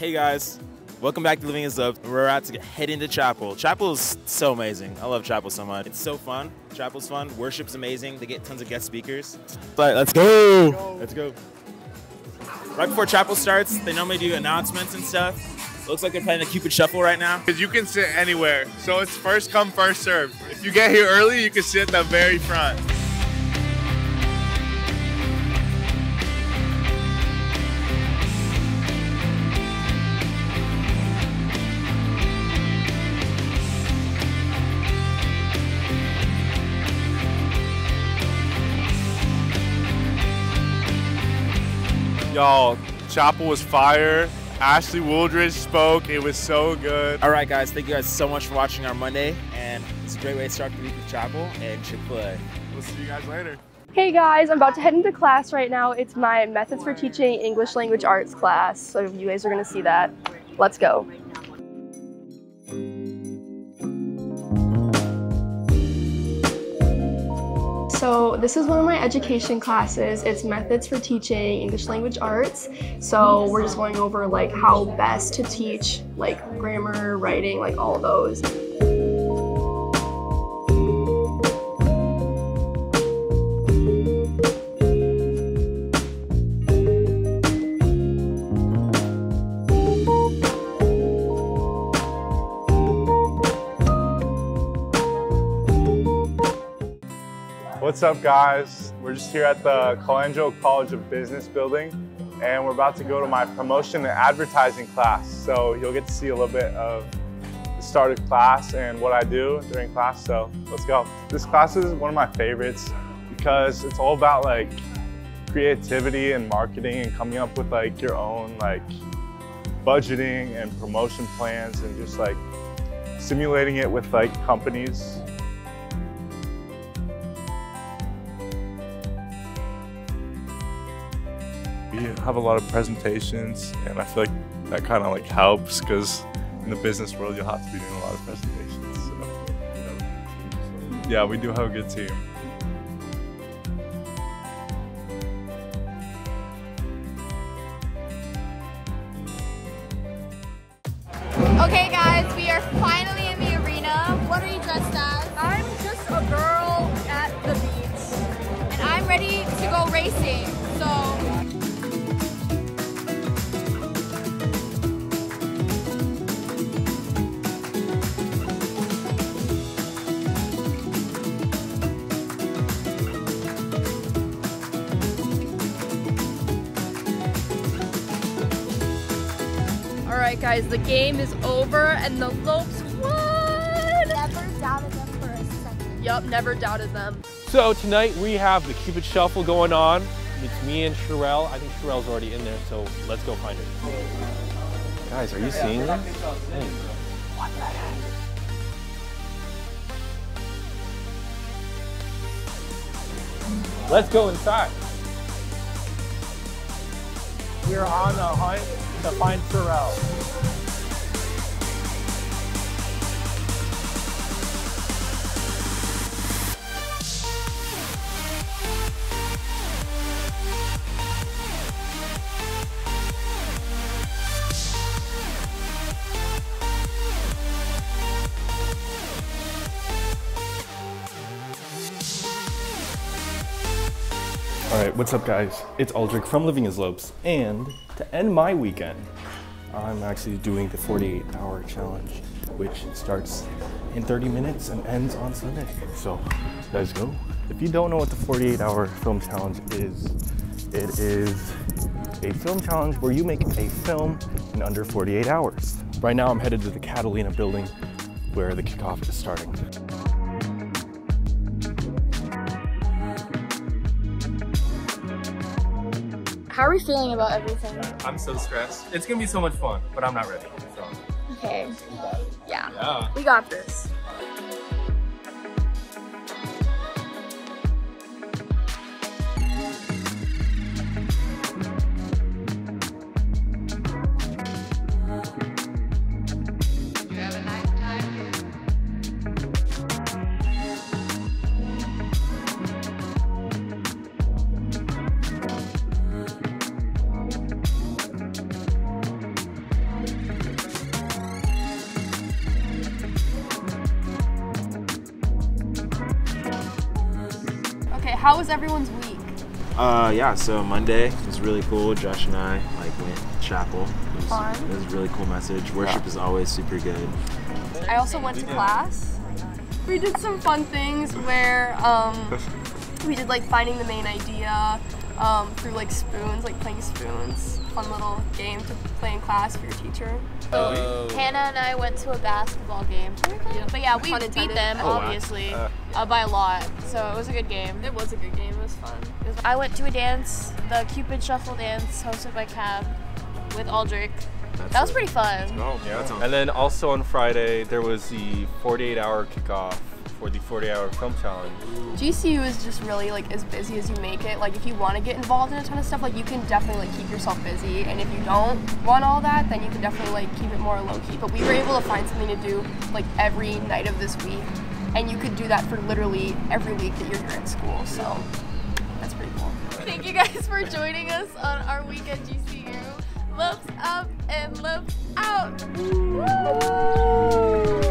Hey guys, welcome back to Living as Lopes. We're about to head into chapel. Chapel is so amazing. I love chapel so much. It's so fun. Chapel's fun. Worship's amazing. They get tons of guest speakers. But let's go. Let's go. Right before chapel starts, they normally do announcements and stuff. Looks like they're playing the Cupid Shuffle right now. Because you can sit anywhere. So it's first come, first serve. If you get here early, you can sit at the very front. Y'all, Chapel was fire. Ashley Wooldridge spoke. It was so good. All right, guys. Thank you guys so much for watching our Monday. And it's a great way to start the week with Chapel and Chick-fil-A. We'll see you guys later. Hey guys, I'm about to head into class right now. It's my Methods for Teaching English Language Arts class. So you guys are gonna see that. Let's go. So this is one of my education classes. It's Methods for Teaching English Language Arts. So we're just going over like how best to teach like grammar, writing, like all those. What's up, guys? We're just here at the Colangelo College of Business building, and we're about to go to my promotion and advertising class. So you'll get to see a little bit of the start of class and what I do during class. So let's go. This class is one of my favorites because it's all about like creativity and marketing and coming up with like your own like budgeting and promotion plans and just like simulating it with like companies have a lot of presentations and I feel like that kind of like helps because in the business world you'll have to be doing a lot of presentations. So. Yeah, we do have a good team. Okay, guys, we are finally in the arena. What are you dressed as? I'm just a girl at the beach. And I'm ready to go racing. So guys, the game is over and the Lopes won. never doubted them for a second. Yup, never doubted them. So tonight we have the Cupid Shuffle going on. It's me and Sherelle. I think Sherelle's already in there, so let's go find her. Guys, are you seeing this? Hey, what the heck? Let's go inside. We're on a hunt to find Sherelle. All right, what's up, guys? It's Aldrich from Living as Lopes, and to end my weekend, I'm actually doing the 48 hour challenge, which starts in 30 minutes and ends on Sunday. So, let's go. If you don't know what the 48 hour film challenge is, it is a film challenge where you make a film in under 48 hours. Right now, I'm headed to the Catalina building where the kickoff is starting. How are we feeling about everything? I'm so stressed. It's gonna be so much fun, but I'm not ready. So. Okay. Yeah. Yeah. We got this. How was everyone's week? Uh, yeah. So Monday was really cool. Josh and I like went to chapel. It was, Fun. it was a really cool message. Worship is always super good. I also went to class. We did some fun things where um, we did like finding the main idea um, through like spoons, like playing spoons. Fun little game to play in class for your teacher. Hannah and I went to a basketball game. But yeah, we beat intended. them, Oh, wow. obviously, uh, by a lot. So it was a good game. It was a good game. It was fun. I went to a dance, the Cupid Shuffle dance, hosted by Cab with Aldrich. That was pretty fun. Oh, yeah. That sounds And then also on Friday, there was the 48 hour kickoff for the 40 hour film challenge. GCU is just really like as busy as you make it. Like if you want to get involved in a ton of stuff, like you can definitely like keep yourself busy. And if you don't want all that, then you can definitely like keep it more low key. But we were able to find something to do like every night of this week, and you could do that for literally every week that you're here at school. So that's pretty cool. Thank you guys for joining us on our week at GCU. Lopes up and Lopes out. Woo!